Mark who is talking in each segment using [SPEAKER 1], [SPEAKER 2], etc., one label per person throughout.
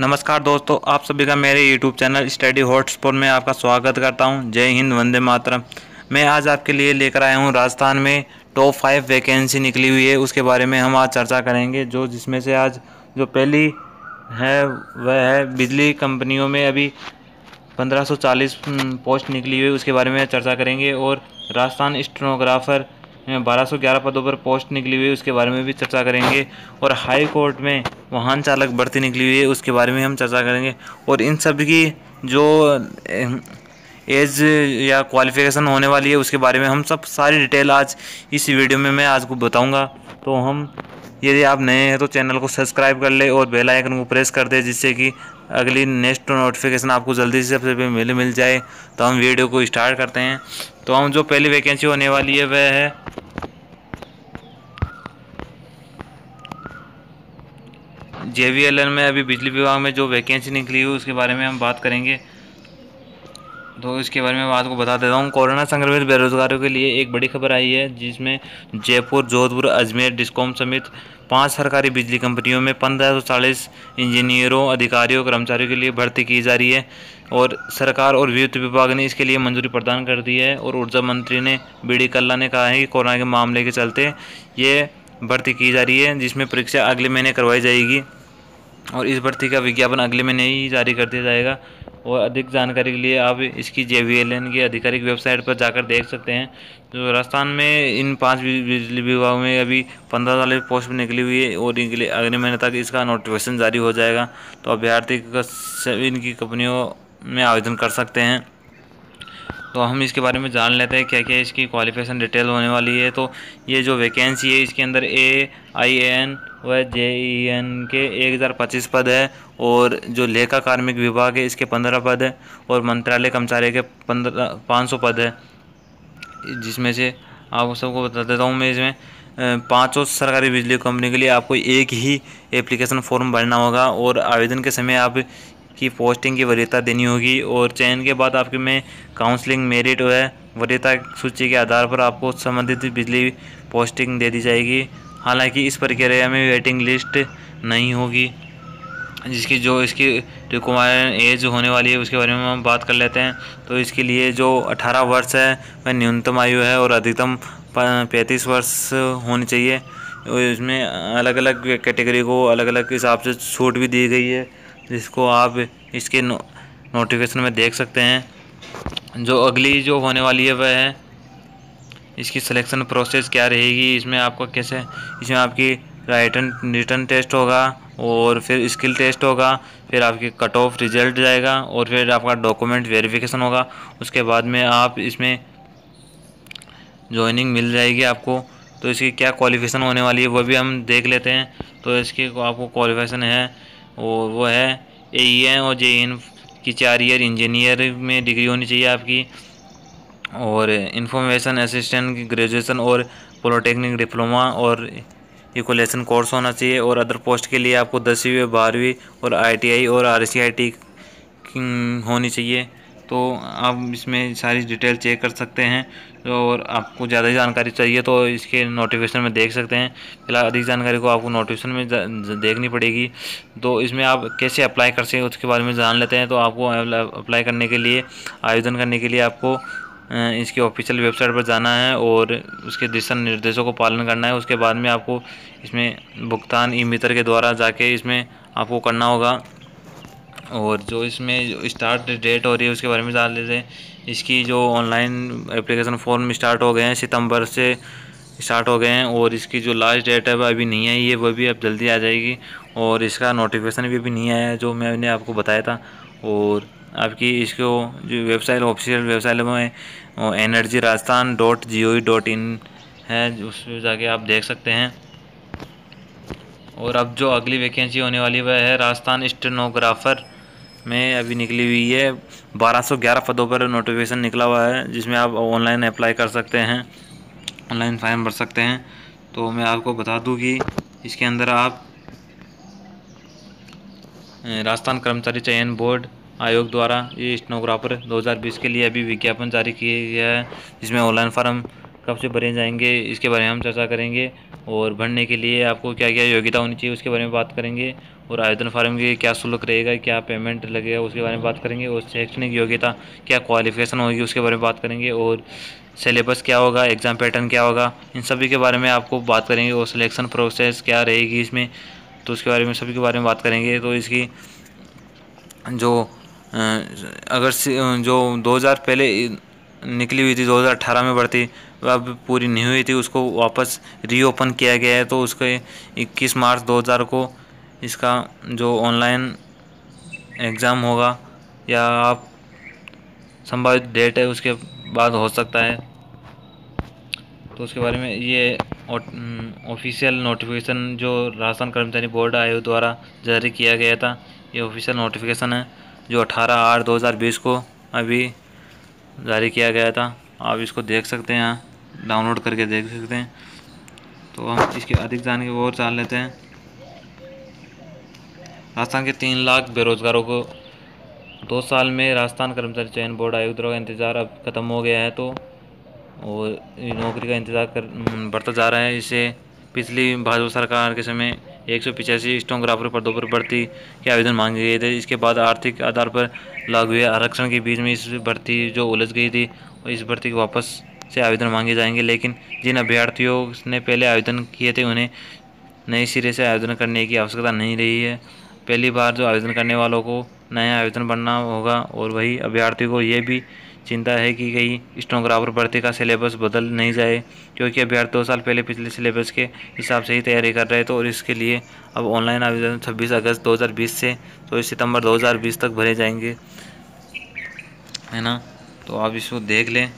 [SPEAKER 1] नमस्कार दोस्तों, आप सभी का मेरे YouTube चैनल स्टडी हॉटस्पॉट में आपका स्वागत करता हूँ। जय हिंद, वंदे मातरम। मैं आज आपके लिए लेकर आया हूँ राजस्थान में टॉप फाइव वैकेंसी निकली हुई है, उसके बारे में हम आज चर्चा करेंगे, जो जिसमें से आज जो पहली है, वह है बिजली कंपनियों में अभी 1540 पोस्ट निकली हुई उसके बारे में चर्चा करेंगे। और राजस्थान स्टेनोग्राफर बारह सौ ग्यारह पदों पर पोस्ट निकली हुई है, उसके बारे में भी चर्चा करेंगे। और हाई कोर्ट में वाहन चालक भर्ती निकली हुई है, उसके बारे में हम चर्चा करेंगे। और इन सब की जो एज या क्वालिफिकेशन होने वाली है, उसके बारे में हम सब सारी डिटेल आज इस वीडियो में मैं आज को बताऊँगा। तो हम, यदि आप नए हैं तो चैनल को सब्सक्राइब कर ले और बेल आइकन को प्रेस कर दे, जिससे कि अगली नेक्स्ट नोटिफिकेशन आपको जल्दी से सबसे पहले मिल मिल जाए। तो हम वीडियो को स्टार्ट करते हैं। तो हम जो पहली वैकेंसी होने वाली है वह है जे में अभी बिजली विभाग में जो वैकेंसी निकली हुई उसके बारे में हम बात करेंगे। तो इसके बारे में आपको बता देता हूँ। कोरोना संक्रमित बेरोजगारों के लिए एक बड़ी खबर आई है, जिसमें जयपुर, जोधपुर, अजमेर, डिस्कॉम समेत पाँच सरकारी बिजली कंपनियों में पंद्रह सौ चालीस इंजीनियरों, अधिकारियों कर्मचारियों के लिए भर्ती की जा रही है और सरकार और विद्युत विभाग ने इसके लिए मंजूरी प्रदान कर दी है और ऊर्जा मंत्री ने बी डी कल्ला ने कहा है कि कोरोना के मामले के चलते ये भर्ती की जा रही है, जिसमें परीक्षा अगले महीने करवाई जाएगी और इस भर्ती का विज्ञापन अगले महीने ही जारी कर दिया जाएगा। और अधिक जानकारी के लिए आप इसकी जे की आधिकारिक वेबसाइट पर जाकर देख सकते हैं। तो राजस्थान में इन पाँच बिजली विभागों में अभी पंद्रह साल पोस्ट निकली हुई है और इनके लिए अगले महीने तक इसका नोटिफिकेशन जारी हो जाएगा। तो अभ्यर्थी इनकी कंपनियों में आवेदन कर सकते हैं। तो हम इसके बारे में जान लेते हैं क्या क्या इसकी क्वालिफिकेशन डिटेल होने वाली है। तो ये जो वैकेंसी है, इसके अंदर ए आई एन व जे ई एन के एक हज़ार पच्चीस पद है और जो लेखा कार्मिक विभाग है, इसके पंद्रह पद है और मंत्रालय कर्मचारी के पंद्रह, पाँच सौ पद है। जिसमें से आप सबको बता देता हूँ मैं इसमें पाँचों सरकारी बिजली कंपनी के लिए आपको एक ही एप्लीकेशन फॉर्म भरना होगा और आवेदन के समय आप की पोस्टिंग की वरीयता देनी होगी और चयन के बाद आपके में काउंसलिंग मेरिट है वरीयता सूची के आधार पर आपको संबंधित बिजली पोस्टिंग दे दी जाएगी। हालाँकि इस प्रक्रिया में वेटिंग लिस्ट नहीं होगी जिसकी जो इसकी रिक्वायर एज होने वाली है उसके बारे में हम बात कर लेते हैं। तो इसके लिए जो 18 वर्ष है वह न्यूनतम आयु है और अधिकतम पैंतीस वर्ष होनी चाहिए। इसमें अलग अलग कैटेगरी को अलग अलग हिसाब से छूट भी दी गई है जिसको आप इसके नो, नोटिफिकेशन में देख सकते हैं। जो अगली जो होने वाली है वह है इसकी सिलेक्शन प्रोसेस क्या रहेगी, इसमें आपको कैसे, इसमें आपकी राइटन रिटर्न टेस्ट होगा और फिर स्किल टेस्ट होगा, फिर आपकी कट ऑफ़ रिज़ल्ट जाएगा और फिर आपका डॉक्यूमेंट वेरिफिकेशन होगा। उसके बाद में आप इसमें ज्वाइनिंग मिल जाएगी आपको। तो इसकी क्या क्वालिफिकेशन होने वाली है, वो भी हम देख लेते हैं। तो इसकी आपको क्वालिफिकेशन है और वो है ए एन और जे एन की चार ईयर इंजीनियर में डिग्री होनी चाहिए आपकी। और इंफॉर्मेशन असिस्टेंट की ग्रेजुएशन और पॉलिटेक्निक डिप्लोमा और इक्वलेशन कोर्स होना चाहिए और अदर पोस्ट के लिए आपको दसवीं, बारहवीं और आईटीआई और आरसीआईटी होनी चाहिए। तो आप इसमें सारी डिटेल चेक कर सकते हैं और आपको ज़्यादा जानकारी चाहिए तो इसके नोटिफिकेशन में देख सकते हैं। फ़िलहाल अधिक जानकारी को आपको नोटिफिकेशन में देखनी पड़ेगी। तो इसमें आप कैसे अप्लाई कर सकते उसके बारे में जान लेते हैं। तो आपको अप्लाई करने के लिए आवेदन करने के लिए आपको इसकी ऑफिशियल वेबसाइट पर जाना है और उसके दिशा निर्देशों को पालन करना है। उसके बाद में आपको इसमें भुगतान ई मित्र के द्वारा जाके इसमें आपको करना होगा। और जो इसमें स्टार्ट डेट हो रही है, उसके बारे में जान लेते हैं इसकी जो ऑनलाइन एप्लीकेशन फॉर्म स्टार्ट हो गए हैं, सितंबर से स्टार्ट हो गए हैं और इसकी जो लास्ट डेट है वह अभी नहीं आई है वह भी अब जल्दी आ जाएगी। और इसका नोटिफिकेशन भी अभी नहीं आया जो मैंने आपको बताया था। और आपकी इसको जो वेबसाइट ऑफिशियल वेबसाइट में energy Rajasthan dot G O dot in है, उस पर जाके आप देख सकते हैं। और अब जो अगली वैकेंसी होने वाली वह है राजस्थान स्टेनोग्राफर में अभी निकली हुई है। 1211 पदों पर नोटिफिकेशन निकला हुआ है, जिसमें आप ऑनलाइन अप्लाई कर सकते हैं ऑनलाइन फार्म भर सकते हैं। तो मैं आपको बता दूँ कि इसके अंदर आप राजस्थान कर्मचारी चयन बोर्ड आयोग द्वारा ये स्टेनोग्राफर 2020 के लिए अभी विज्ञापन जारी किया गया है, जिसमें ऑनलाइन फार्म कब से भरे जाएँगे, इसके बारे में हम चर्चा करेंगे और भरने के लिए आपको क्या क्या योग्यता होनी चाहिए उसके बारे में बात करेंगे और आवेदन फार्म की क्या शुल्क रहेगा, क्या पेमेंट लगेगा उसके बारे में बात करेंगे और शैक्षणिक योग्यता, क्या क्वालिफिकेशन होगी उसके बारे में बात करेंगे और सिलेबस क्या होगा एग्ज़ाम पैटर्न क्या होगा, इन सभी के बारे में आपको बात करेंगे और सिलेक्शन प्रोसेस क्या रहेगी इसमें तो उसके बारे में सभी के बारे में बात करेंगे। तो इसकी जो अगर जो 2000 पहले निकली हुई थी 2018 में बढ़ती, अब पूरी नहीं हुई थी, उसको वापस रीओपन किया गया है तो उसके 21 मार्च 2000 को इसका जो ऑनलाइन एग्ज़ाम होगा, या आप संभावित डेट है, उसके बाद हो सकता है। तो उसके बारे में ये ऑफिशियल नोटिफिकेशन जो राजस्थान कर्मचारी बोर्ड आयोग द्वारा जारी किया गया था, ये ऑफिशियल नोटिफिकेशन है। जो 18 आठ 2020 को अभी जारी किया गया था। आप इसको देख सकते हैं डाउनलोड करके देख सकते हैं। तो हम इसकी अधिक जानकारी और जान लेते हैं। राजस्थान के तीन लाख बेरोजगारों को दो साल में राजस्थान कर्मचारी चयन बोर्ड आयुक्त का इंतज़ार अब ख़त्म हो गया है तो और नौकरी का इंतज़ार कर बढ़ता जा रहा है। इसे पिछली भाजपा सरकार के समय एक सौ पिचासी स्टोनोग्राफर पदों पर भर्ती के आवेदन मांगे गए थे। इसके बाद आर्थिक आधार पर लागू हुए आरक्षण के बीच में इस भर्ती जो उलझ गई थी और इस भर्ती के वापस से आवेदन मांगे जाएँगे। लेकिन जिन अभ्यर्थियों ने पहले आवेदन किए थे, उन्हें नए सिरे से आवेदन करने की आवश्यकता नहीं रही है। पहली बार जो आवेदन करने वालों को नया आवेदन बनना होगा और वही अभ्यर्थी को ये भी चिंता है कि कहीं स्टोनोग्राफर भर्ती का सिलेबस बदल नहीं जाए, क्योंकि अभ्यर्थी दो साल पहले पिछले सिलेबस के हिसाब से ही तैयारी कर रहे थे और इसके लिए अब ऑनलाइन आवेदन 26 अगस्त 2020 से तो सितंबर 2020 तक भरे जाएँगे। है ना? तो आप इसको देख लें,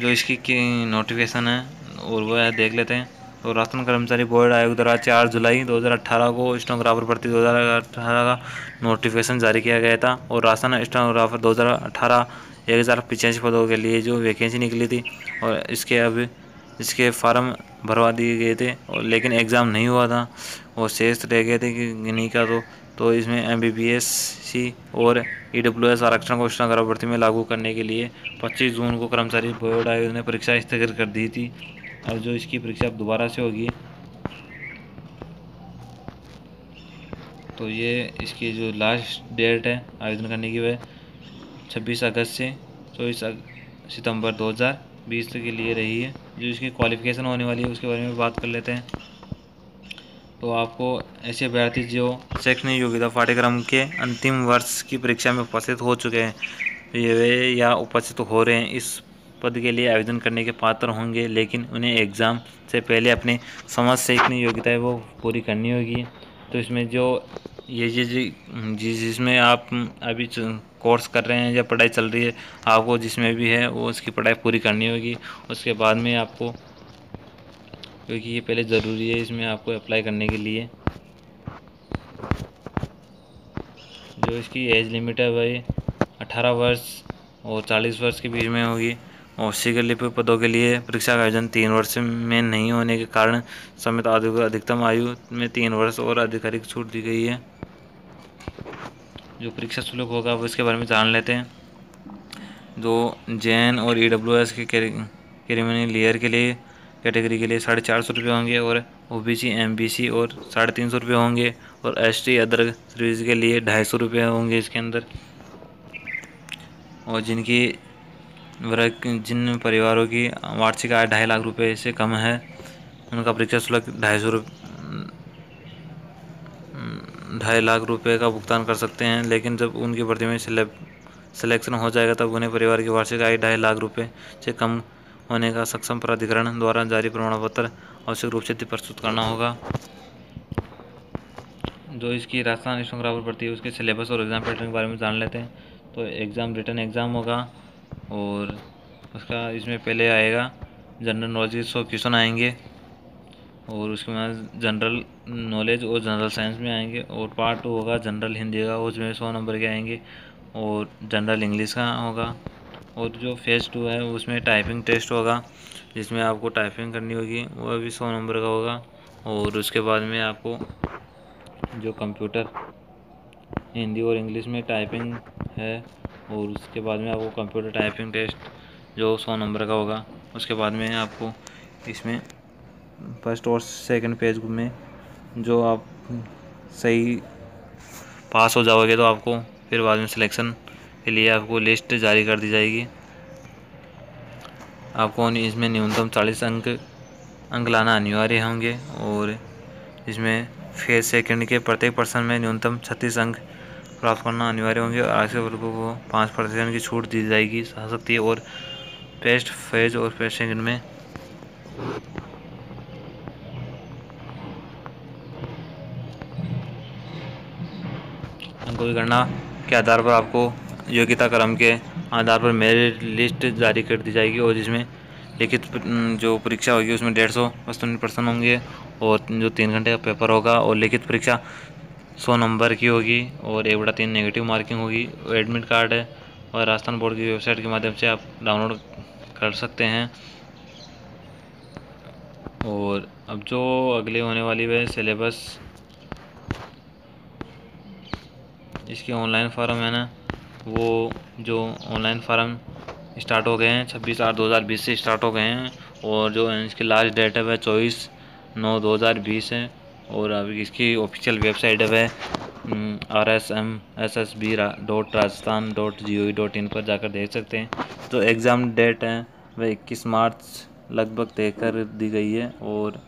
[SPEAKER 1] जो इसकी नोटिफिकेशन है, और वो है, देख लेते हैं। तो राजस्थान कर्मचारी बोर्ड आयोग द्वारा चार जुलाई 2018 को स्टोनोग्राफर भर्ती 2018 का नोटिफिकेशन जारी किया गया था, और राजस्थान स्टोनोग्राफर 2018 एक हज़ार पचासी पदों के लिए जो वैकेंसी निकली थी और इसके अब इसके फार्म भरवा दिए गए थे और लेकिन एग्ज़ाम नहीं हुआ था। और शेष रह गए थे कि नहीं का तो। तो इसमें M B B S C और ई डब्ल्यू एस आरक्षण को स्नातक भर्ती में लागू करने के लिए 25 जून को कर्मचारी बोर्ड आयोग ने परीक्षा स्थगित कर दी थी। और जो इसकी परीक्षा अब दोबारा से होगी। तो ये इसकी जो लास्ट डेट है आवेदन करने की वह छब्बीस अगस्त से चौबीस सितंबर 2020 के लिए रही है। जो इसकी क्वालिफ़िकेशन होने वाली है, उसके बारे में बात कर लेते हैं। तो आपको ऐसे अभ्यर्थी जो शैक्षणिक योग्यता पाठ्यक्रम के अंतिम वर्ष की परीक्षा में उपस्थित हो चुके हैं ये वे या उपस्थित हो रहे हैं, इस पद के लिए आवेदन करने के पात्र होंगे, लेकिन उन्हें एग्ज़ाम से पहले अपनी समझ शैक्षणिक योग्यता है, वो पूरी करनी होगी। तो इसमें जो ये जी जिसमें आप अभी कोर्स कर रहे हैं या पढ़ाई चल रही है, आपको जिसमें भी है, वो उसकी पढ़ाई पूरी करनी होगी। उसके बाद में आपको, क्योंकि ये पहले ज़रूरी है, इसमें आपको अप्लाई करने के लिए। जो इसकी एज लिमिट है भाई, अठारह वर्ष और चालीस वर्ष के बीच में होगी। और लिपि पदों के लिए परीक्षा का आयोजन तीन वर्ष में नहीं होने के कारण, समेत अधिकतम आयु में तीन वर्ष और आधिकारिक छूट दी गई है। जो परीक्षा शुल्क होगा वो इसके बारे में जान लेते हैं। जो जैन और ई डब्ल्यू एस के क्रिमिनल लेयर के लिए कैटेगरी के लिए साढ़े चार सौ रुपये होंगे और O B C M B C और साढ़े तीन सौ रुपये होंगे और एस टी अदर सर्विस के लिए ढाई सौ रुपये होंगे इसके अंदर। और जिनकी वर्ग, जिन परिवारों की वार्षिक आय ढाई लाख रुपये से कम है, उनका परीक्षा शुल्क ढाई सौ ढाई लाख रुपए का भुगतान कर सकते हैं, लेकिन जब उनकी भर्ती में सिलेक्शन हो जाएगा, तब उन्हें परिवार की वार्षिक आय ढाई लाख रुपए से कम होने का सक्षम प्राधिकरण द्वारा जारी प्रमाण पत्र आवश्यक रूप से प्रस्तुत करना होगा। जो इसकी राजस्थान स्टोग्राफर भर्ती है, उसके सिलेबस और एग्ज़ाम पैटर्न के बारे में जान लेते हैं। तो एग्ज़ाम, रिटर्न एग्ज़ाम होगा और उसका इसमें पहले आएगा, जनरल नॉलेज सौ क्वेश्चन आएँगे और उसके बाद जनरल नॉलेज और जनरल साइंस में आएँगे और पार्ट टू होगा जनरल हिंदी का उसमें सौ नंबर के आएँगे और जनरल इंग्लिश का होगा और जो फ़ेज़ टू है, उसमें टाइपिंग टेस्ट होगा, जिसमें आपको टाइपिंग करनी होगी, वो भी सौ नंबर का होगा और उसके बाद में आपको जो कंप्यूटर हिंदी और इंग्लिश में टाइपिंग है और उसके बाद में आपको कंप्यूटर टाइपिंग टेस्ट जो सौ नंबर का होगा, उसके बाद में आपको इसमें फ़र्स्ट और सेकंड पेज में जो आप सही पास हो जाओगे तो आपको फिर बाद में सिलेक्शन के लिए आपको लिस्ट जारी कर दी जाएगी। आपको इसमें न्यूनतम चालीस अंक अंक लाना अनिवार्य होंगे और इसमें फ़ेज़ सेकंड के प्रत्येक पर्सन में न्यूनतम छत्तीस अंक प्राप्त करना अनिवार्य होंगे। और आगे वर्गों को पाँच प्रतिशत की छूट दी जाएगी। सकती है और पेस्ट फ़ेज़ और फ़ेज़ सेकंड में की गणना के आधार पर आपको योग्यता क्रम के आधार पर मेरिट लिस्ट जारी कर दी जाएगी और जिसमें लिखित जो परीक्षा होगी उसमें डेढ़ सौ वस्तु प्रश्न होंगे और जो तीन घंटे का पेपर होगा और लिखित परीक्षा सौ नंबर की होगी और एक बड़ा तीन नेगेटिव मार्किंग होगी। एडमिट कार्ड है और राजस्थान बोर्ड की वेबसाइट के माध्यम से आप डाउनलोड कर सकते हैं। और अब जो अगले होने वाली वह सिलेबस इसके ऑनलाइन फॉर्म है ना, वो जो ऑनलाइन फार्म स्टार्ट हो गए हैं, छब्बीस आठ दो हज़ार बीस से स्टार्ट हो गए हैं, और जो इसकी लास्ट डेट है वह चौबीस नौ दो हज़ार बीस है, और अभी इसकी ऑफिशियल वेबसाइट है वह R S M S S B dot Rajasthan dot G O dot in पर जाकर देख सकते हैं। तो एग्ज़ाम डेट है वह इक्कीस मार्च लगभग तय कर दी गई है, और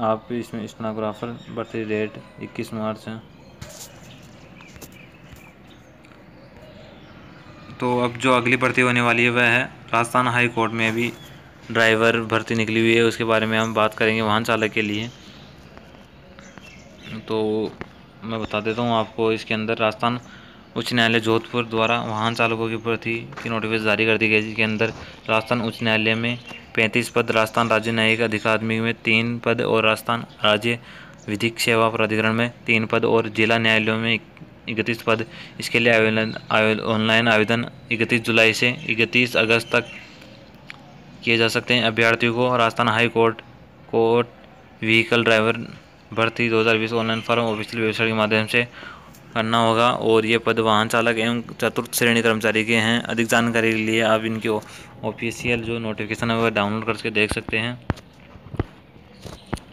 [SPEAKER 1] आप इसमें स्टोनोग्राफर बर्थडे डेट इक्कीस मार्च है। तो अब जो अगली भर्ती होने वाली है, वह है राजस्थान हाई कोर्ट में अभी ड्राइवर भर्ती निकली हुई है, उसके बारे में हम बात करेंगे वाहन चालक के लिए। तो मैं बता देता हूँ आपको, इसके अंदर राजस्थान उच्च न्यायालय जोधपुर द्वारा वाहन चालकों की भर्ती की नोटिफिकेशन जारी कर दी गई, जिसके अंदर राजस्थान उच्च न्यायालय में पैंतीस पद, राजस्थान राज्य न्यायिक अधिकादमी में तीन पद और राजस्थान राज्य विधिक सेवा प्राधिकरण में तीन पद और जिला न्यायालयों में इकतीस पद। इसके लिए आवेदन ऑनलाइन आवेदन इकतीस जुलाई से इकतीस अगस्त तक किए जा सकते हैं। अभ्यर्थियों को Rajasthan high court court vehicle driver भर्ती 2020 ऑनलाइन फॉर्म ऑफिशियल वेबसाइट के माध्यम से करना होगा और ये पद वाहन चालक एवं चतुर्थ श्रेणी कर्मचारी के हैं। अधिक जानकारी के लिए आप इनके ऑफिशियल जो नोटिफिकेशन है वह डाउनलोड करके देख सकते हैं।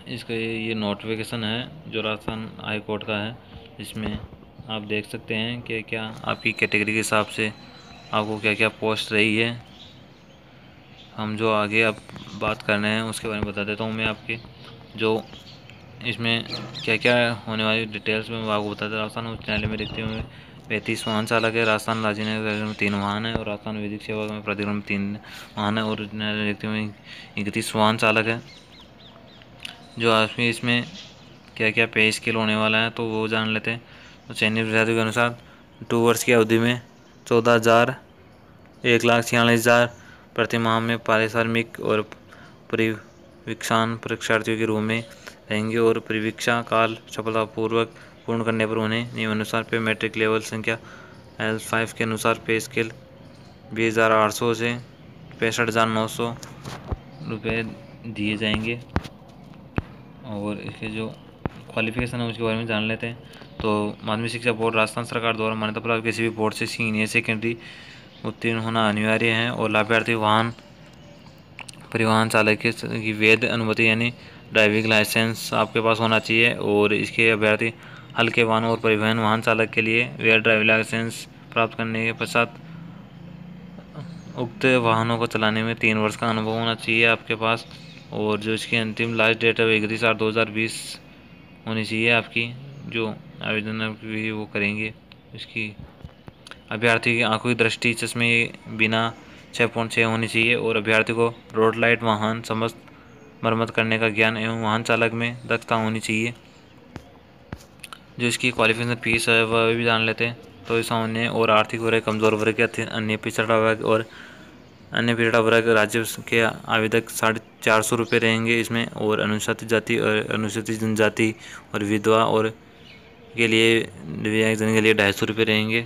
[SPEAKER 1] इसका ये नोटिफिकेशन है, जो राजस्थान हाई कोर्ट का है, इसमें आप देख सकते हैं कि क्या आपकी कैटेगरी के हिसाब से आपको क्या क्या पोस्ट रही है। हम जो आगे आप बात कर रहे हैं, उसके बारे में बता देता हूँ मैं आपके। जो इसमें क्या क्या होने वाली डिटेल्स में आपको बता दें राजस्थान उच्च न्यायालय में देखते हुए पैंतीस वाहन चालक है। राजस्थान राज्य न्यायालय में तीन वाहन है और राजस्थान विधिक सेवा में प्रतिक्रम में तीन वाहन है और न्यायालय में देखते हुए इकतीस वाहन चालक है। जो आज इसमें क्या क्या पे स्केल होने वाला है तो वो जान लेते हैं। तो चयनित विद्यार्थियों के अनुसार टू वर्ष की अवधि में चौदह हज़ार, एक लाख छियालीस हज़ार प्रति माह में पारिश्रमिक और परिवीक्षान परीक्षार्थियों के रूप में रहेंगे और परिवीक्षा काल सफलतापूर्वक पूर्ण करने पर उन्हें नियमानुसार पे मैट्रिक लेवल संख्या एल फाइव के अनुसार पे स्केल बीस हज़ार आठ सौ से पैंसठ हज़ार नौ सौ रुपये दिए जाएँगे। और इसके जो क्वालिफिकेशन है उसके बारे में जान लेते हैं। तो माध्यमिक शिक्षा बोर्ड राजस्थान सरकार द्वारा मान्यता प्राप्त किसी भी बोर्ड से सीनियर सेकेंडरी उत्तीर्ण होना अनिवार्य है और लाभार्थी वाहन, परिवहन चालक की वैध अनुमति यानी ड्राइविंग लाइसेंस आपके पास होना चाहिए और इसके अभ्यर्थी हल्के वाहन और परिवहन वाहन चालक के लिए वैध ड्राइविंग लाइसेंस प्राप्त करने के पश्चात उक्त वाहनों को चलाने में तीन वर्ष का अनुभव होना चाहिए आपके पास। और जो इसकी अंतिम लास्ट डेट है वो इकतीस आठ दो हज़ार बीस होनी चाहिए आपकी, जो आवेदन भी वो करेंगे। इसकी अभ्यर्थी की आँखों की दृष्टि चश्मे बिना छः पॉइंट छः होनी चाहिए और अभ्यर्थी को रोड लाइट वाहन, समस्त मरम्मत करने का ज्ञान एवं वाहन चालक में दक्षता होनी चाहिए? जो इसकी क्वालिफिकेशन फ़ीस है वह भी जान लेते हैं। तो इस सामान्य और आर्थिक वर्ग कमज़ोर वर्ग के अन्य पिछड़ा वर्ग और अन्य पिछड़ा वर्ग राज्य के आवेदक साढ़े चार सौ रुपये रहेंगे। इसमें और अनुसूचित जाति और अनुसूचित जनजाति और विधवा और के लिए दिव्यांगजन के लिए ढाई सौ रुपये रहेंगे।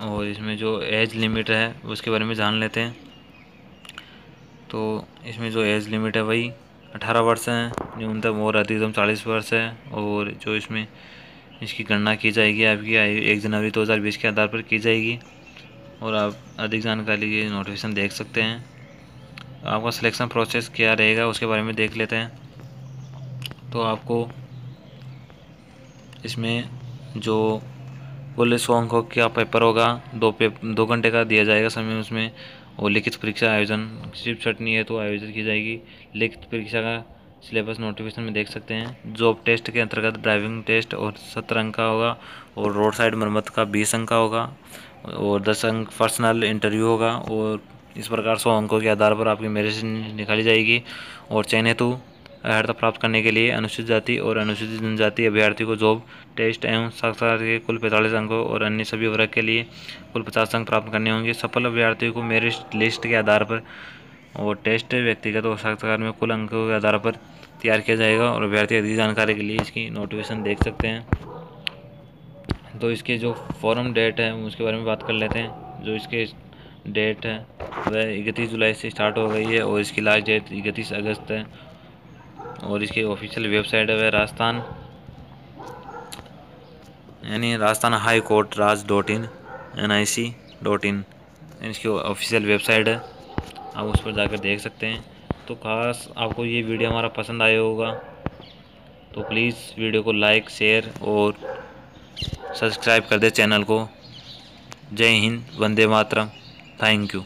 [SPEAKER 1] और इसमें जो एज लिमिट है, उसके बारे में जान लेते हैं। तो इसमें जो एज लिमिट है, वही अठारह वर्ष है, न्यूनतम और अधिकतम चालीस वर्ष है। और जो इसमें इसकी गणना की जाएगी, आपकी आयु एक जनवरी दो हज़ार बीस के आधार पर की जाएगी। और आप अधिक जानकारी के नोटिफिकेशन देख सकते हैं। आपका सिलेक्शन प्रोसेस क्या रहेगा, उसके बारे में देख लेते हैं। तो आपको इसमें जो पुलिस अंकों का पेपर होगा, दो पे दो घंटे का दिया जाएगा समय उसमें। और लिखित परीक्षा आयोजन, सिर्फ़ छटनी है तो आयोजित की जाएगी। लिखित परीक्षा का सिलेबस नोटिफिकेशन में देख सकते हैं। जॉब टेस्ट के अंतर्गत ड्राइविंग टेस्ट और सत्तर अंक का होगा और रोड साइड मरम्मत का बीस अंक का होगा और दस अंक पर्सनल इंटरव्यू होगा और इस प्रकार सौ अंकों के आधार पर आपकी मेरिट निकाली जाएगी। और चयन हेतु अर्हता प्राप्त करने के लिए अनुसूचित जाति और अनुसूचित जनजाति अभ्यर्थी को जॉब टेस्ट एवं साक्षात्कार के कुल पैंतालीस अंकों और अन्य सभी वर्ग के लिए कुल पचास अंक प्राप्त करने होंगे। सफल अभ्यर्थियों को मेरिट लिस्ट के आधार पर और टेस्ट व्यक्तिगत और साक्षात्कार में कुल अंकों के आधार पर तैयार किया जाएगा और अभ्यर्थी अधिक जानकारी के लिए इसकी नोटिफिकेशन देख सकते हैं। तो इसके जो फॉरम डेट है उसके बारे में बात कर लेते हैं। जो इसके डेट है, वह इकतीस जुलाई से स्टार्ट हो गई है और इसकी लास्ट डेट इकतीस अगस्त है। और इसकी ऑफिशियल वेबसाइट है वह राजस्थान, यानी Rajasthan high court raj dot in N I C dot in. इसकी ऑफिशियल वेबसाइट है। आप उस पर जाकर देख सकते हैं। तो खास आपको ये वीडियो हमारा पसंद आया होगा तो प्लीज़ वीडियो को लाइक शेयर और सब्सक्राइब कर दे चैनल को। जय हिंद, वंदे मातरम। Thank you